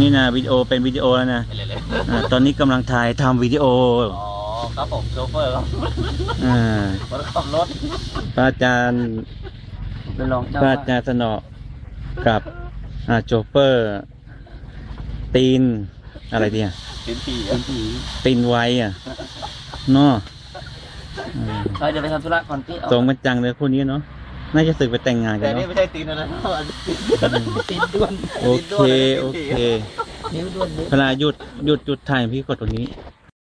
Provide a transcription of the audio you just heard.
นี่นะวิดีโอเป็นวิดีโอแล้วนะไปเลยเลยอ่าตอนนี้กำลังถ่ายทำวิดีโออ๋อครับผมโชเฟอร์ครับอ่าคนขับรถพระอาจารย์เป็นรองเจ้าพระอาจารย์สนอกับอ่าโจเฟอร์ ตีน อะไรดีอะสินผีเป็นผีตีนไวอะเนาะอืมเราจะไปทำธุระก่อนพี่เอาตรงกันจังเลยคู่นี้เนาะ น่าจะสึกไปแต่งงานกัแต่นนี่เนาะไม่ใช่ตีนนะนะติดด่วนโอเคโอเค นิ้วด่วนเวลาหยุดหยุดหยุดถ่ายพี่กดตรงนี้